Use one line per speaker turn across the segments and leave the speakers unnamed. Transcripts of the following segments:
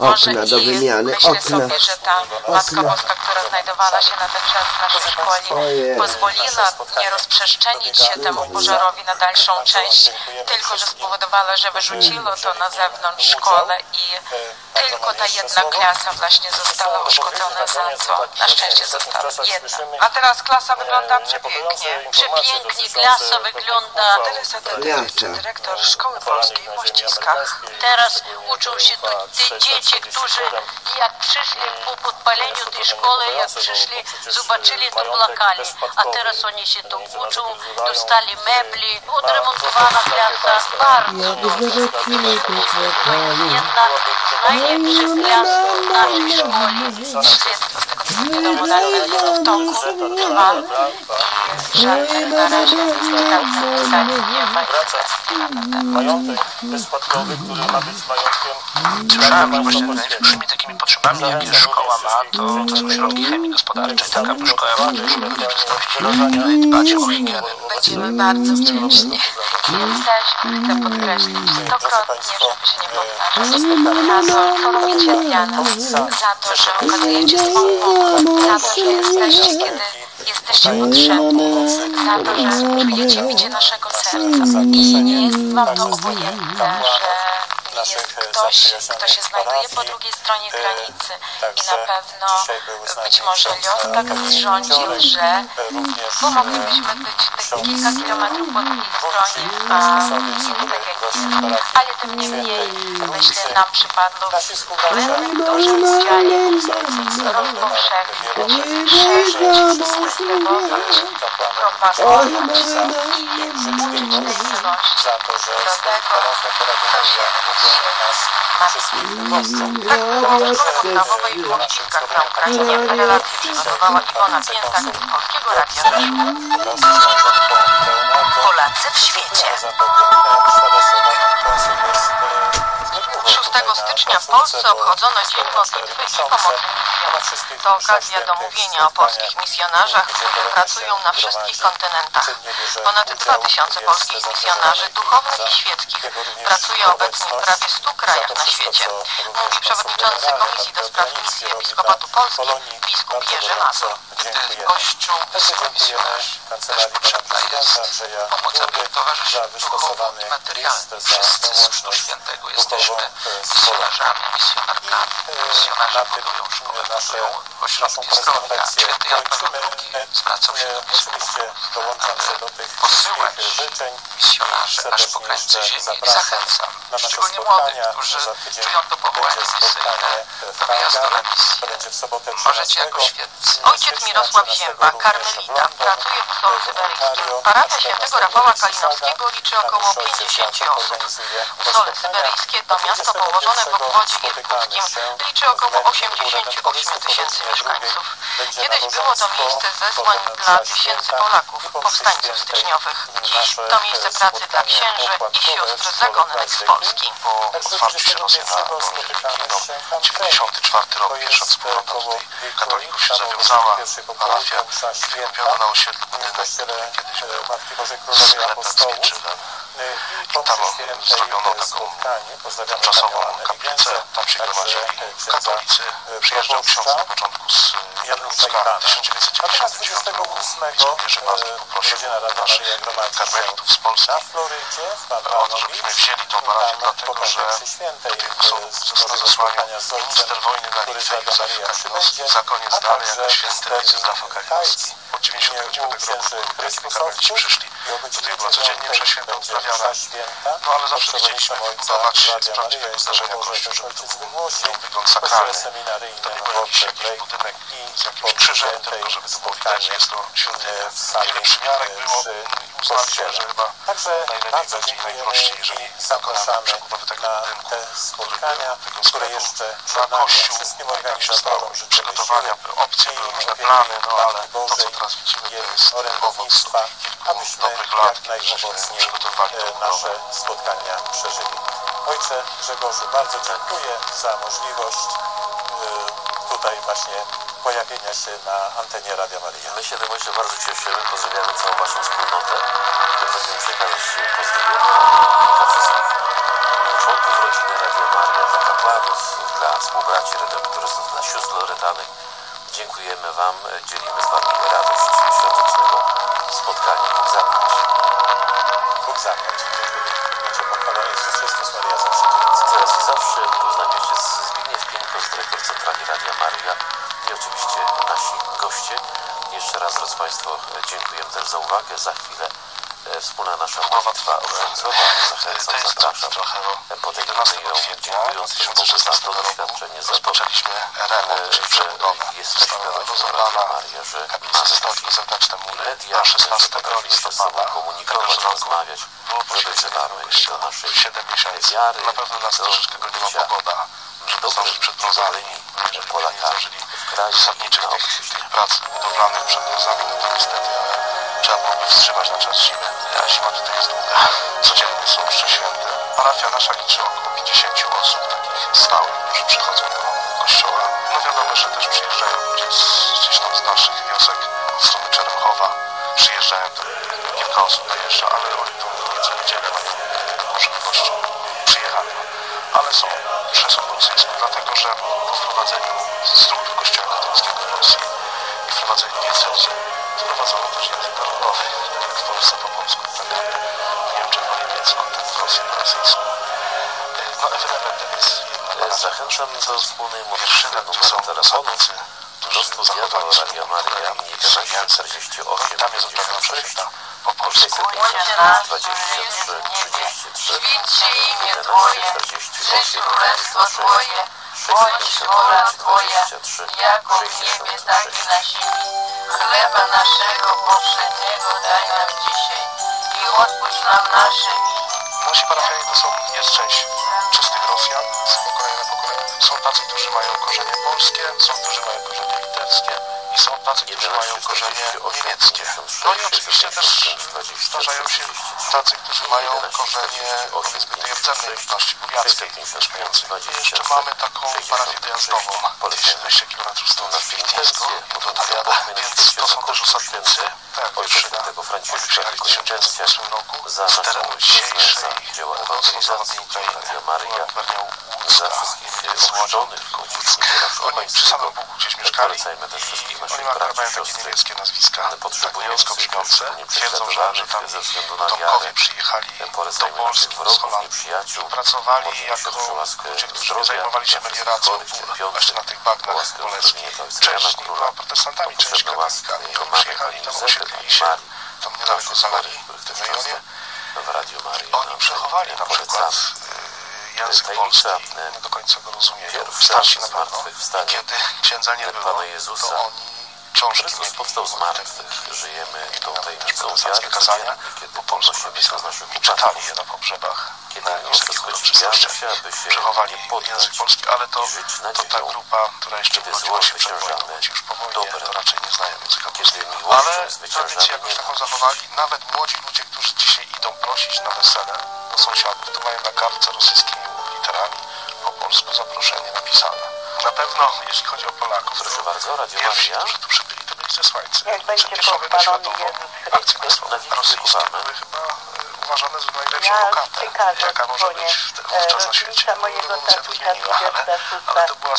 Może
Okna do
i
wymiany,
myślę
okna.
sobie, że ta Matka
Okna.
Boska, która znajdowała się na ten czas w naszej szkole,
Ojej.
pozwoliła nie rozprzestrzenić się temu pożarowi na dalszą część, tylko że spowodowała, że wyrzuciło to na zewnątrz szkołę i tylko ta jedna klasa właśnie została uszkodzona za co na szczęście została jedna.
A teraz klasa wygląda przepięknie.
Przepięknie klasa wygląda.
Teresa
Jaka?
Tadeusz, wicedyrektor Szkoły Polskiej w Mościskach.
Teraz uczą się tu te dzieci, którzy jak przyszli po podpaleniu tej szkoły, jak przyszli, zobaczyli, to płakali. A teraz oni się tu uczą, dostali mebli, odremontowana klasa, bardzo dużo. Jedna z najlepszych klas w naszej szkole. Śledztwo z tego co mi wiadomo na pewno w toku trwa. I żal, że na razie zapisali nie ma
Majątek bezspadkowy, który ma być majątkiem
Słyszałem, że właśnie największymi takimi potrzebami, jakie szkoła ma, to, są środki chemii gospodarczej. Tak, aby szkoła ma też pewnej czystości, no i dbać o higienę.
Będziemy bardzo wdzięczni. Jesteśmy, chcę podkreślić stokrotnie, żeby się nie powtarzać. Robicie dla nas, za to, że okazujecie swą pomoc, za to, że jesteście, kiedy jesteście potrzebni, za to, że czujecie bicie naszego serca. I nie jest wam to obojętne, że jest ktoś, kto się znajduje po drugiej stronie granicy. I na pewno być może los tak zrządził, że bo moglibyśmy być kilka kilometrów po drugiej stronie, a nie tak jak inny. Ale tym niemniej, myślę, nam przypadło w dużym udziale rozpowszechnić, szerzyć, stymulować, propagować i uczyć tej miłości do tego, co się
Tak było w podstawowej w Mościskach na Ukrainie. Relacje przygotowała Iwona Piętak Polskiego Radia.
Polacy w świecie.
6 stycznia w Polsce obchodzono Dzień Modlitwy i Pomocy. To okazja do mówienia o polskich misjonarzach, którzy pracują na wszystkich kontynentach. Ponad 2000 polskich misjonarzy duchownych i świeckich pracuje obecnie w prawie 100 krajach na świecie. Mówi przewodniczący Komisji do Spraw Misji Episkopatu Polski, biskup Jerzy Mazur.
Gdy Kościół wysyła misjonarzy, też potrzebna jest pomoc, aby towarzyszyć duchowo i materialnie. Wszyscy Chrztu Świętego jesteśmy misjonarzami, misjonarkami. Misjonarze budują szkoły, budują ośrodki zdrowia. II zwracał się do biskupów, aby posyłać misjonarzy aż po krańce ziemi zachęcam szczególnie młodych, którzy czują to powołanie misyjne do wyjazdu na misję. Możecie jako świeccy
Ojciec Mirosław Zięba, karmelita, pracuje w Usole Syberyjskim. Parafia świętego Rafała Kalinowskiego liczy około 50 osób. Usole Syberyjskie to miasto położone w obwodzie irkuckim. Liczy około 88 tysięcy mieszkańców. Kiedyś było to miejsce zesłań dla tysięcy Polaków, powstańców styczniowych. Dziś to miejsce pracy dla księży i sióstr zagonnych z Polski.
po otwarciu się Rosji na Dolny Kino, 94 rok, pierwsza wspólnota tutaj katolików się zawiązała, parafia wykupiona na osiedlu budynek, który kiedyś był sklepem zwierzęcym. I tam zrobiono taką tymczasową kaplicę, tam się gromadzili katolicy. Przyjeżdżał ksiądz na początku z Janowska w 1999 roku. Jerzy Mazur poprosił naszych karmelitów z Polski o to, żebyśmy wzięli tą parafię, dlatego że do tych osobów został zesłaniu minister wojny na Litwie Józef Kalinowski, za koniec dalej jako święty Mieczysław Kalinowski. Od 99 roku kiedy karmelici przyszli, tutaj była codziennie odprawiana. No ale zawsze chcieliśmy budować z prawdziwego zdarzenia Kościół, żeby to był wygląd sakralny. To nie był jakiś, jakiś budynek z jakimś krzyżem, tylko żeby to było widać, że jest to świątynia. Wiele przymiarek było i uznaliśmy, że chyba najlepiej będzie i najprościej, jeżeli dokonamy przebudowy tego budynku, który był tego sklepu na kościół. Tak się stało. Przygotowania, opcje były różne plany, no ale to co teraz widzimy to jest owoc kilku dobrych lat, kiedy żeśmy przygotowywali budowę.
spotkania przeżyli. Ojcze Grzegorzu, bardzo dziękuję za możliwość y, tutaj właśnie pojawienia się na antenie Radia Maryja.
My się tym ojcze bardzo cieszymy, pozdrawiamy całą waszą wspólnotę. Pragniemy przekazać pozdrowienia dla wszystkich członków rodziny Radia Maria, dla kapłanów, dla współbraci redemptorystów, dla sióstr Lorytanek. Dziękujemy Wam, dzielimy z Wami radość świątecznego spotkania. Bóg zapłać.
Bóg zapłać. Będzie pochwalony Jezus Chrystus, Maria zawsze.
Teraz i zawsze tu z nami ojciec Zbigniew Pińko, dyrektor Centrali Radia Maria i oczywiście nasi goście. Jeszcze raz, drodzy Państwo, dziękujemy też za uwagę. Za chwilę wspólna nasza modlitwa orzeńcowa. Zachęcam, zapraszam.
no,
Podejmijmy
11
ją, dziękując Bogu za
2016
to doświadczenie, za to, e, że jesteśmy rodziną Maria, że mamy
mury,
media, że
16
potrafimy się z sobą komunikować, rozmawiać,
było
że dojrzewamy do naszej
7 miesięcy.
wiary,
Na pewno nas
do
brązami,
dobrymi
żeby
Polakami w kraju i na
tych prac budowlanych przed brązami, no to niestety, ale trzeba byłoby wstrzymać na czas zimy, a zima tutaj jest długa. Codziennie są msze święte. Parafia nasza liczy około 50 osób takich stałych, którzy przychodzą do kościoła. No wiadomo, że też przyjeżdżają ludzie gdzieś tam z dalszych wiosek, z strony Czeremchowa. Przyjeżdżają, to kilka osób dojeżdża, ale oni tą nieco niedzielę mają gościu przyjechali. Ale są msze są dlatego że po wprowadzeniu struktur kościoła katolickiego w Rosji i wprowadzeniu diecezy wprowadzono też język narodowy, w Polsce po polsku, tak. W Niemczech po niemiecku, tak w Rosji po rosyjsku. No ewenement jest jedna
Zachęcam do wspólnej modlitwy numer telefonu. do studia do Radia Maria 11
Niemcy.
48
Tam jest odprawiona
56
przeczyta po polsku.
655 23 33
Święcie imię
11
Twoje,
48
przyjdź królestwo
26
Twoje, bądź wola
655
Twoja,
23
jako w niebie, tak i na ziemi. Chleba naszego powszedniego daj nam dzisiaj i odpuść nam nasze winy.
Nasi parafianie to są, jest część czystych Rosjan z pokolenia na pokolenie. Są tacy, którzy mają korzenie polskie, są, którzy mają korzenie litewskie i są tacy, którzy mają
11
korzenie
48
niemieckie.
56
No i oczywiście też
23
zdarzają się
33
tacy, którzy mają
11
korzenie
48
powiedzmy tej rdzennej
56
ludności buliackiej
655
mieszkającej. I
23
jeszcze mamy taką parafię dojazdową, gdzieś 20 km stąd w Piwnińsku, do Taliada, więc to są też osadnicy, tak Wierszyna.
Świętego Franciszka,
przyjechali w
tylko intencja
1938 roku
za naszą za dzieła ewangelizacji. Radia Maria, za wszystkich
Bogu gdzieś mieszkali
Polecajmy też wszystkich naszych braci, siostry, potrzebujących, szczególnie
tam
ze względu na wiarę. Polecajmy naszych wrogów, nieprzyjaciół,
pracowali jako ludzie, którzy zajmowali się melioracją właśnie na tych bagnach
Ojca
Część była protestantami, część katolikami. Przyjechali tam,
Marii,
tam niedaleko
których
w tym rejonie. Oni przechowali na przykład y, język polski, nie do końca go rozumieją. Starsi na pewno. Kiedy księdza nie było, to oni książki
Chrystus powstał z martwych. Żyjemy tą tajemnicą wiary
kazania po polsku napisane i czytali je na pogrzebach.
Aby się
Przechowali język polski, ale to, to ta grupa, która jeszcze
Kiedy
urodziła się przed wojną, już po wojnie, to raczej nie znają języka polskiego. Ale tradycję jakoś taką zachowali. Nawet młodzi ludzie, którzy dzisiaj idą prosić na wesele do sąsiadów, to mają na kartce rosyjskimi literami po polsku zaproszenie napisane. Na pewno, jeśli chodzi o Polaków,
Proszę
to
bardzo, Radio
pierwsi,
Maria.
którzy tu przybyli, to byli zesłańcy.
Jak będzie pochwalony Jezus Chrystus.
masową.
Na wieki
Rosyjskie
wieków.
były chyba uważane za najlepszą
Ja
lokatę, jaka może być w-
E,
wówczas na świecie.
mojego tatusia,
ale,
26
ale to była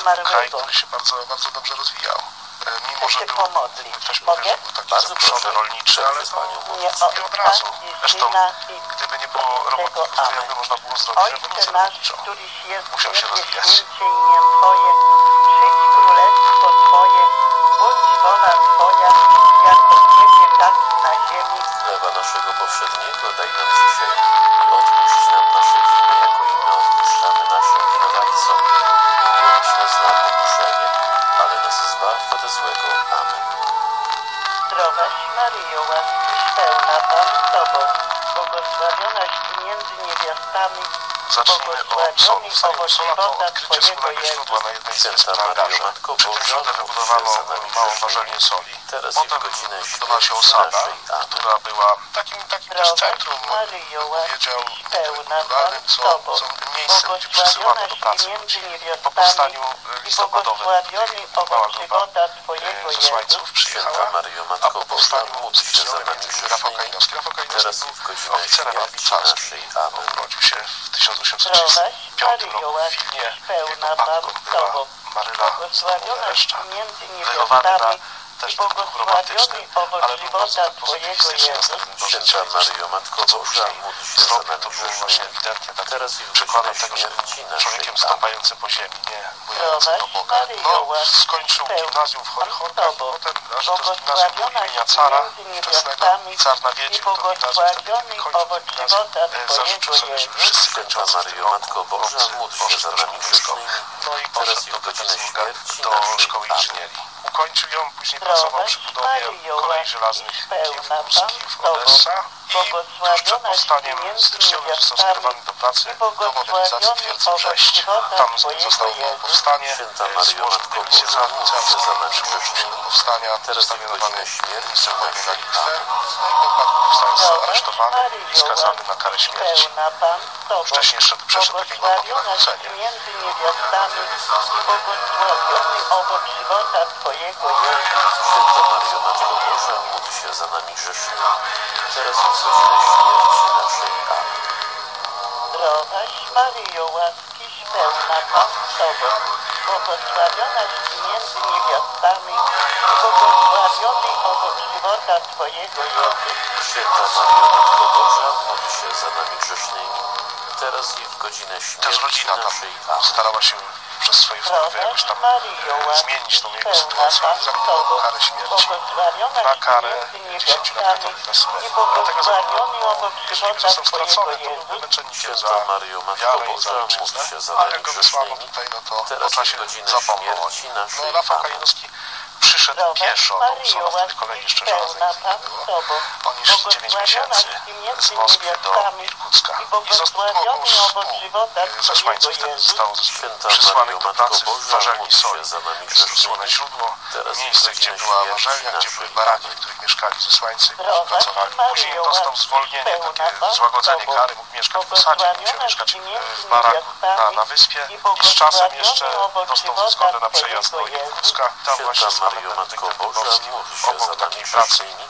zmarłego.
kraj, który się bardzo, bardzo dobrze rozwijał. E, Mimo, że był,
pomodlić.
ktoś powie, że był taki
Bardzo proszę.
rolniczy, ale to
Nie
nie od razu. Zresztą, gdyby nie było robotników, to jakby można było zrobić rewolucję
jest
Musiał się rozwijać.
Twoje, przyjdź królestwo Twoje, bądź wola Twoja, jako w niebie, tak i na ziemi.
Chleba naszego powszedniego daj nam dzisiaj i odpuść nam nasze winy, jako i my odpuszczamy naszym winowajcom. I nie nas na pokuszenie, ale nas zbaw od złego. Amen.
Zdrowaś Maryjo, łaskiś pełna Pan z Tobą, błogosławionaś Ty między niewiastami,
Zacznijmy od solu. Zanim sola to odkrycie wspólnego źródła na jednej z wysp
Święta
na
Maryjo,
Angarze.
Matko
Przy
Teraz
Potem
donosi
osada, która była takim, takim też centrum, powiedział, kulturalnym, co, co miejscem, gdzie przesyłano do pracy. ludzi. Po powstaniu e, listopadowym mała grupa e, zesłańców przyjechała, a po powstaniu przyjrzałem Rafał Kalinowski. Rafał Kalinowski był oficerem
oficarskim,
urodził się w 1835 roku w Wilnie, jego matką była Maryla
Sławoleszczak,
wychowana na też taką
romantyczną,
ale
lubiącą
tak pozywistyczną
Święta Maryjo, Matko Boża, módl się za nami
tak
grzesznymi, teraz i w godzinę śmierci
Człowiekiem stąpającym po ziemi, nie mówiącym do Boga. No, skończył gimnazjum w Chorychorkach, potem aż do gimnazjum imienia cara wczesnego. Car nawiedził to gimnazjum, wtedy kończył gimnazjum, e, zarzucił sobie,
że
wszyscy
Święta Maryjo, Matko Boża, módl się za nami grzesznymi,
no
teraz i w godzinę śmierci
do szkoły inżynierii. Ukończył ją, później pracował przy budowie kolei żelaznych
Kijów-Górski
Odessa i tuż przed powstaniem styczniowym został skierowany do pracy do modernizacji twierdzy Brześć. Tam
z
nim
zostało
powstanie, złożył komisję zaradnicę, a
przyłączył
powstania, został mianowany serwowie na Litwę. Powstanie został aresztowany i skazany na karę śmierci. Wcześniej jeszcze przeszedł takiego głębokie
gwiazdami, pogoń błogosławi owoc żywota Twojego, Jezus.
Święta Mario, Matko Boża, módl się za nami grzesznymi, teraz i w godzinę śmierci naszej. Amen.
Zdrowaś Maryjo, łaski pełna Pan z Tobą, błogosławionaś między niewiastami, błogosławiony owoc żywota Twojego, Jezus.
Święta Mario, Matko Boża, módl się za nami grzesznymi, teraz i w godzinę śmierci
Też
rodzina
tam starała się przez swoje wpływy jakoś tam e, zmienić tą jego sytuację.
Zamknęła
karę śmierci. na karę 10 lat na
smutku.
Dlatego
zamknęła,
którzy
są
stracone, to byłby
męczennikiem
za wiarę i za ojczyznę, a jak go wysłano tutaj, no to po czasie zapomniał
o
nim.
No,
Rafał Kalinowski przyszedł pieszo do Usona,
tych
kolejnych
szczerzonych
nie było. On jeszcze 9 miesięcy z Moskwy do Irkucka.
I
został ze
Szwańców
został
przysłany
do pracy w Warzelni Soli.
Słone
źródło, miejsce, gdzie była warzelnia, gdzie były baraki, w których mieszkali zesłańcy, którzy pracowali. Później dostał zwolnienie, takie złagodzenie kary, mógł mieszkać w osadzie, musiał mieszkać e, w baraku na, na wyspie
i
z czasem jeszcze dostał zgodę na przejazd do Irkucka. Tam właśnie Mario
Matko Boża, módl się za nami grzesznymi,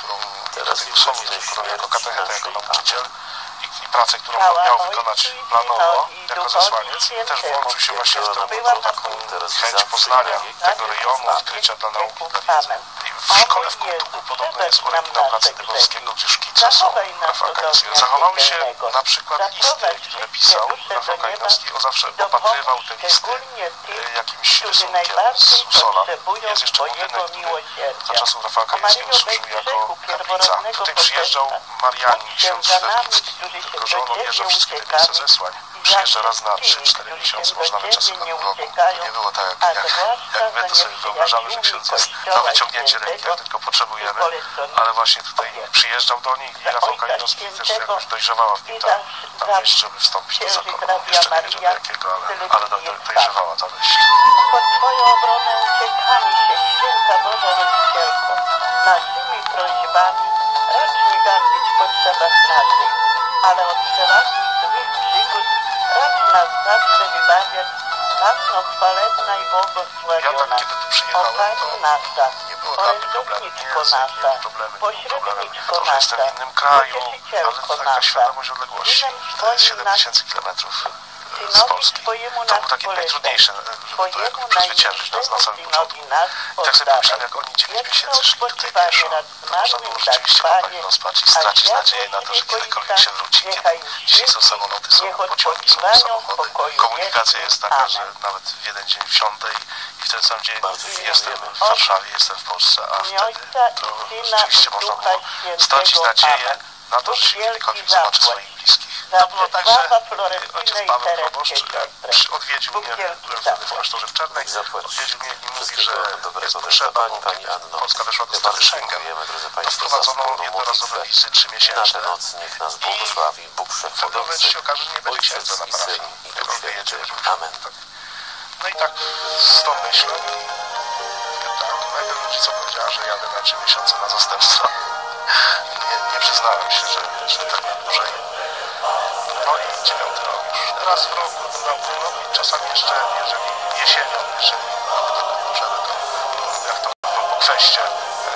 teraz i w godzinę śmierci naszej. Amen
i pracę, którą miał wykonać planowo jako zasłaniec, też włączył się właśnie w tę taką chęć poznania tego rejonu, odkrycia dla nauki I w szkole w
Kultuku
podobne jest oryginał
pracy
Dybowskiego, gdzie szkice są
Rafa
Kajskiego. Się na przykład listy, które pisał
Rafa
Kajnowski. On zawsze opatrywał te listy y, jakimś rysunkiem z Usola. Jest jeszcze budynek, który za czasów Rafa
Kajskiego
służył jako kaplica. Tutaj przyjeżdżał Marianin, ksiądz
Szterlicki,
tylko że on
omierza
wszystkie te pisy zesłań. Przyjeżdża raz na 3-4 miesiące, może nawet czasem na pół roku.
To
nie było tak, jak, jak my to sobie wyobrażamy, że ksiądz jest na wyciągnięcie ręki, tylko potrzebujemy. Ale właśnie tutaj przyjeżdżał do niej i Rafał Kalinowski też jakoś dojrzewała w nim ta, ta myśl, żeby wstąpić do zakonu. Jeszcze nie wiedział jakiego, ale, ale dojrzewała ta myśl.
Pod Twoją obronę uciekamy się, święta Rodzicielko, naszymi prośbami racz mi gardzić potrzebach naszych ale od 13 wieków racz nas zawsze wybawiać, naszą chwalebna i błogosławiona.
Opatrz
nasza, orędowniczko nasza, pośredniczko nasza, pocieszycielko nasza,
wyżeń
Twoim
nas,
synowi Twojemu nas polecam projekt
tak, rozwyciężyć nas na samym początku. I tak sobie pomyślałem, jak oni 9 miesięcy szli tutaj pieszo, to można było rzeczywiście
kopać,
rozpać i stracić nadzieję na to, że kiedykolwiek się wróci. Kiedy dzisiaj są samoloty, są pociągi, są samochody. Komunikacja jest taka, że nawet w jeden dzień w i, i w ten sam dzień jestem w Warszawie, jestem w Polsce, a wtedy to rzeczywiście można było stracić nadzieję na to, że się kiedykolwiek zobaczy swoich bliskich. To było tak, że ojciec Paweł
tak,
proboszcz odwiedził mnie, byłem wtedy w klasztorze w Czarnej, odwiedził mnie i mówi, że jest potrzeba, Polska weszła do strefy Schengen. To wprowadzono jednorazowe wizy trzymiesięczne
i Bóg Wszechmogący,
się okaże, że nie będzie księdza na parafii.
Amen.
Tak- no i tak z tą myślą, tak, najpierw rodzica powiedziała, że jadę na trzy miesiące na zastępstwo. Nie, nie przyznałem się, że, że tak na dłużej pojęcie neutralnych. Raz w roku to nam robi, czasami jeszcze, jeżeli jesienią, jeżeli możemy, to jak to było po kwestie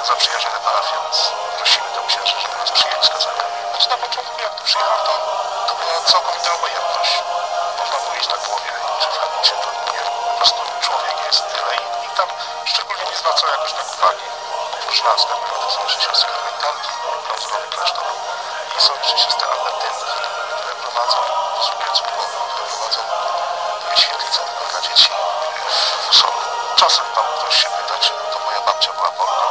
zaprzyjaźnione parafie, więc prosimy do księży, żeby nas przyjęli z kazakami. Znaczy no, na początku, no, jak tu przyjechał, to, to była całkowita obojętność.
Można było na głowie i przewracać się, to nie, po prostu człowiek jest tyle i nikt tam szczególnie nie zwracał jakoś tak uwagi. Oprócz nas, tak naprawdę, są jeszcze siostry elementarki, prawdopodobnie klasztor i są jeszcze siostry Czasem tam ktoś się pyta, czy to moja babcia była Polką,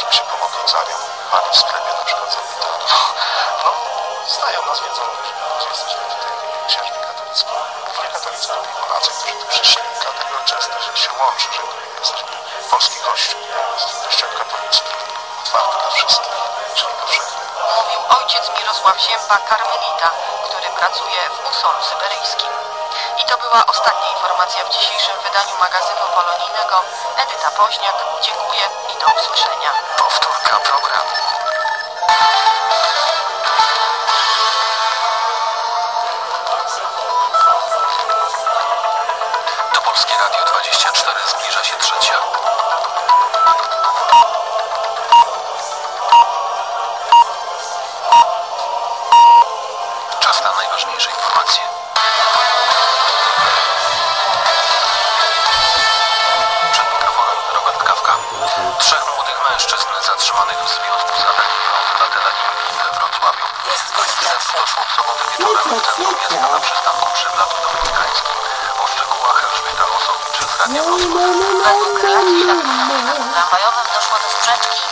żeby się pomodlić za nią, pani w sklepie na przykład zapyta. No, znają nas, wiedzą, gdzie jesteśmy tutaj tymi księżmi katolicki. Głównie katolicy to i Polacy, którzy tu przyszli, dlatego często że się łączy, że jesteśmy polski kościół, jest kościół katolicki, otwarty dla wszystkich, czyli powszechny.
Mówił ojciec Mirosław Zięba, karmelita, który pracuje w Usolu Syberyjskim. To była ostatnia informacja w dzisiejszym wydaniu magazynu polonijnego. Edyta Poźniak, dziękuję i do usłyszenia.
Powtórka programu. Wieczorem w centrum miasta na przystanku przy Placu Dominikańskim. O szczegółach Elżbieta Osowicz z Radia Wrocław.
Według relacji śladów w tramwajowym doszło do sprzeczki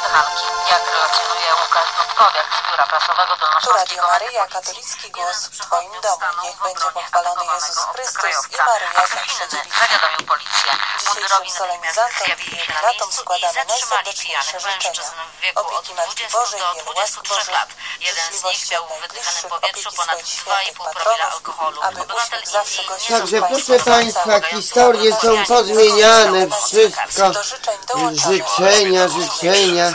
i przepychanki. Jak relacjonuje Łukasz Dudkowiak z biura prasowego Dolnośląskiego
Maryja, katolicki głos w Twoim domu. Niech będzie pochwalony Jezus Chrystus i Maryja zawsze
zawiadomił policję. Mundurowi
solenizantom i jubilatom składamy najserdeczniejsze życzenia. Opieki Matki
20
Bożej, wielu łask
23
Bożych, życzliwości najbliższych, opieki
ponad
swoich
2,5
świętych patronów,
alkoholu.
aby uśmiech zawsze gościł
Także proszę. Państwa, historie są pozmieniane, wszystko.
Dołączamy.
Życzenia,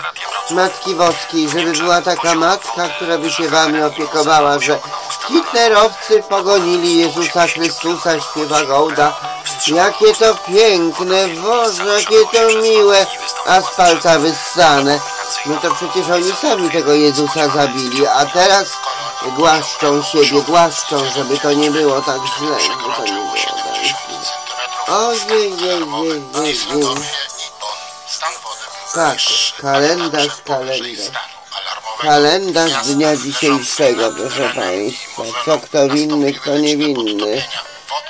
Matki Boskiej, żeby była taka matka, która by się Wami opiekowała, że hitlerowcy pogonili Jezusa Chrystusa, śpiewa Gołda. Jakie to piękne, Boże, jakie to miłe, a z palca wyssane. No to przecież oni sami tego Jezusa zabili, a teraz głaszczą siebie, głaszczą, żeby to nie było tak źle, żeby to nie było tak źle. Ojej, jej, jej, jej, jej. Tak, kalendarz, kalendarz. Kalendarz dnia dzisiejszego, proszę Państwa. Co kto winny, kto niewinny.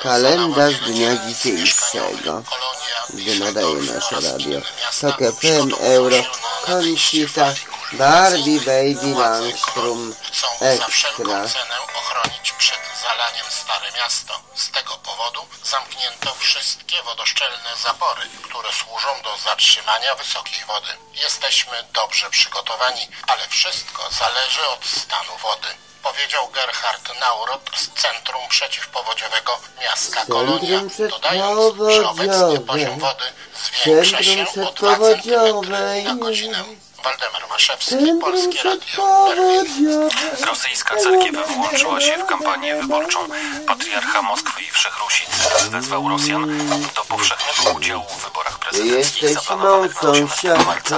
Kalendarz dnia dzisiejszego, gdzie nadaje nasze radio. Tok FM, Euro, Conchita, Barbie, Baby, Langstrom, Ekstra.
cenę ochronić przed zalaniem Stare Miasto. Z tego powodu zamknięto wszystkie wodoszczelne zapory, które służą do zatrzymania wysokiej wody. Jesteśmy dobrze przygotowani, ale wszystko zależy od stanu wody. Powiedział Gerhard Naurot z Centrum Przeciwpowodziowego Miasta Kolonia, dodając, że obecnie poziom wody zwiększa się o 2 cm na godzinę. Waldemar Maszewski, Polskie Radio, Berlin.
Rosyjska cerkiew włączyła się w kampanię wyborczą. Patriarcha Moskwy i Wszechrusic wezwał Rosjan do powszechnego udziału w wyborach prezydenckich zaplanowanych na
mą
18 marca.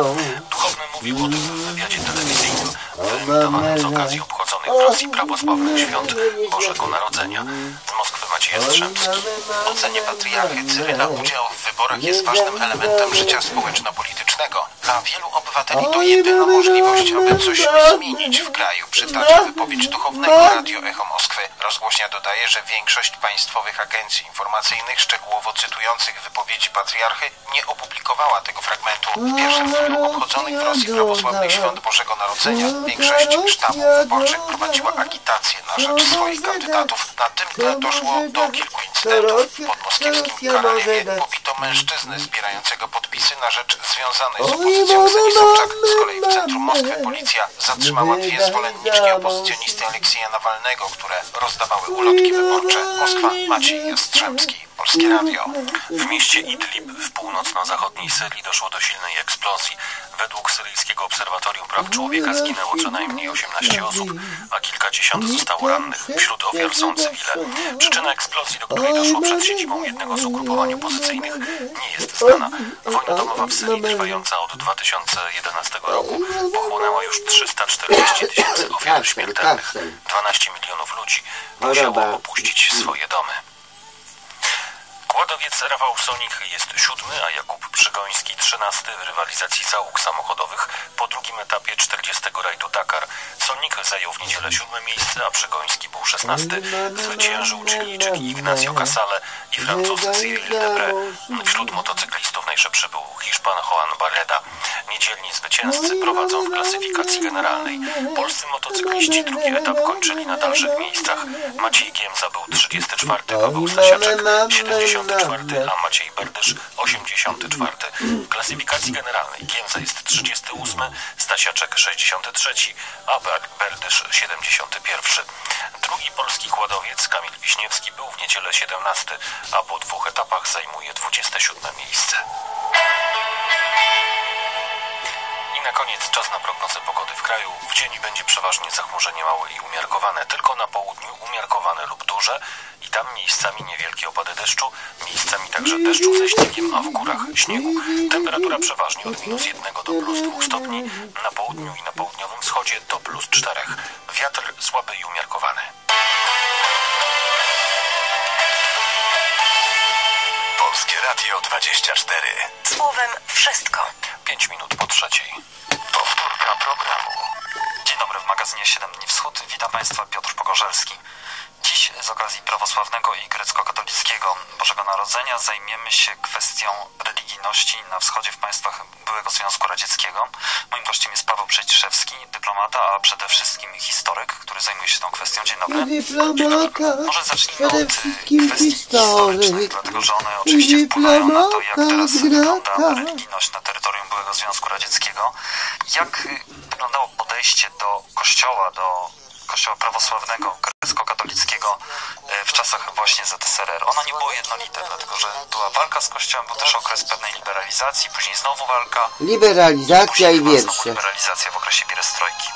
Duchowny mówił o tym w wywiadzie telewizyjnym wyemitowanym z okazji obchodzonych w Rosji prawosławnych świąt Bożego Narodzenia. Z Moskwy Maciej Jastrzębski.
W ocenie patriarchy Cyryla udział w wyborach jest ważnym elementem życia społeczno-politycznego. Dla wielu obywateli to jedyna możliwość, aby coś zmienić w kraju. Przytacza wypowiedź duchownego Radio Echo Moskwy. Rozgłośnia dodaje, że większość państwowych agencji informacyjnych szczegółowo cytujących wypowiedzi patriarchy nie opublikowała tego fragmentu. W pierwszym dniu obchodzonych w Rosji prawosławnych świąt Bożego Narodzenia większość sztabów wyborczych prowadziła agitację na rzecz swoich kandydatów. Na tym tle doszło do kilku incydentów. W podmoskiewskim Karalewie pobito mężczyznę zbierającego podpisy na rzecz związanej z opozycją Ksenii Sobczak. Z kolei w centrum Moskwy policja zatrzymała dwie zwolenniczki opozycjonisty Aleksieja Nawalnego, które rozdawały ulotki wyborcze. Moskwa, Maciej Jastrzębski. Polskie Radio.
W mieście Idlib w północno-zachodniej Syrii doszło do silnej eksplozji. Według Syryjskiego Obserwatorium Praw Człowieka zginęło co najmniej 18 osób, a kilkadziesiąt zostało rannych. Wśród ofiar są cywile. Przyczyna eksplozji, do której doszło przed siedzibą jednego z ugrupowań opozycyjnych, nie jest znana. Wojna domowa w Syrii, trwająca od 2011 roku, pochłonęła już 340 tysięcy ofiar śmiertelnych. 12 milionów ludzi musiało opuścić swoje domy. Kładowiec Rafał Sonik jest siódmy, a Jakub Przygoński trzynasty w rywalizacji załóg samochodowych po drugim etapie 40 rajdu Dakar. Sonik zajął w niedzielę siódme miejsce, a Przygoński był szesnasty. Zwyciężył Chilijczyk Ignacio Casale i Francuz Cyril Debre. Wśród motocyklistów najszybszy był Hiszpan Juan Barreda. Niedzielni zwycięzcy prowadzą w klasyfikacji generalnej. Polscy motocykliści drugi etap kończyli na dalszych miejscach. Maciej Giemza był 34, Paweł Stasiaczek 74, a Maciej Berdysz 84. W klasyfikacji generalnej Giemza jest 38, Stasiaczek 63, a Berdysz 71. Drugi polski kładowiec Kamil Wiśniewski był w niedzielę 17, a po dwóch etapach zajmuje 27 miejsce. Na koniec czas na prognozę pogody w kraju. W dzień będzie przeważnie zachmurzenie małe i umiarkowane, tylko na południu umiarkowane lub duże i tam miejscami niewielkie opady deszczu, miejscami także deszczu ze śniegiem, a w górach śniegu. Temperatura przeważnie od minus 1 do plus 2 stopni, na południu i na południowym wschodzie do plus 4. Wiatr słaby i umiarkowany.
Polskie Radio 24.
Słowem wszystko.
5 minut po trzeciej.
Magazynie 7 dni wschód. Witam Państwa Piotr Pogorzelski. Dziś z okazji prawosławnego i grecko-katolickiego Bożego Narodzenia zajmiemy się kwestią religijności na wschodzie w państwach byłego Związku Radzieckiego. Moim gościem jest Paweł Przeciszewski, dyplomata, a przede wszystkim historyk, który zajmuje się tą kwestią. Dzień dobry.
Dyplomata,
Może zacznijmy
przede
od
wszystkim
kwestii
historyk.
historycznych, dlatego że one oczywiście wpływają na to, jak teraz wygląda religijność na terytorium byłego Związku Radzieckiego. Jak y, wyglądało podejście do kościoła, do kościoła prawosławnego, grecko-katolickiego y, w czasach właśnie ZSRR. Ono nie było jednolite, dlatego że była walka z kościołem, był też okres pewnej liberalizacji, później znowu walka,
Liberalizacja i
była znowu
wiersze.
liberalizacja w okresie pierestrojki.